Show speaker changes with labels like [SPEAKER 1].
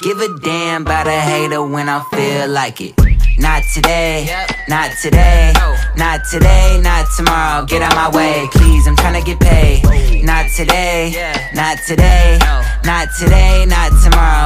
[SPEAKER 1] Give a damn about a hater when I feel like it. Not today, not today, not today, not tomorrow. Get out my way, please. I'm trying to get paid. Not today, not today, not today, not tomorrow.